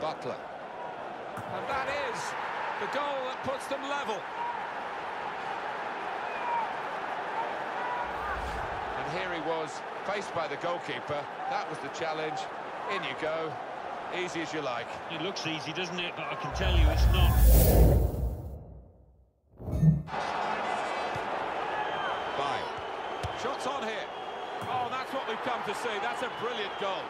Butler. And that is the goal that puts them level. And here he was, faced by the goalkeeper. That was the challenge. In you go. Easy as you like. It looks easy, doesn't it? But I can tell you it's not. Fine. Shots on here. Oh, that's what we've come to see. That's a brilliant goal.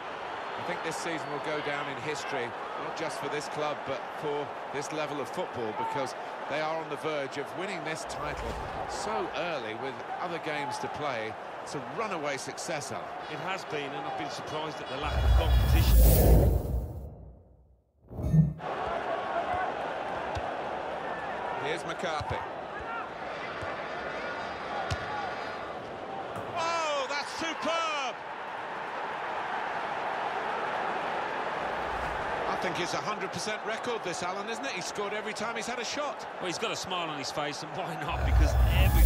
I think this season will go down in history, not just for this club, but for this level of football, because they are on the verge of winning this title so early with other games to play. It's a runaway success, Alan. It has been, and I've been surprised at the lack of competition. Here's McCarthy. Oh, that's superb! I think it's a 100% record, this, Alan, isn't it? He's scored every time he's had a shot. Well, he's got a smile on his face, and why not? Because every...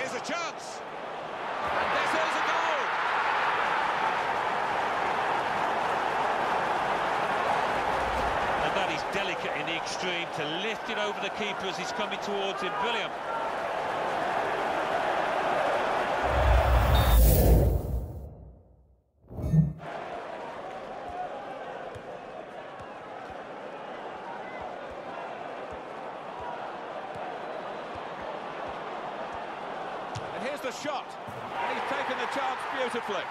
Here's a chance! And this is a goal. And that is delicate in the extreme to lift it over the keeper as he's coming towards him. Brilliant. The shot. And he's taken the chance beautifully.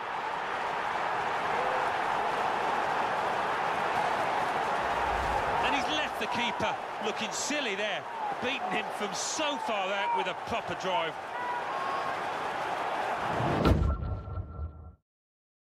And he's left the keeper looking silly there, beating him from so far out with a proper drive.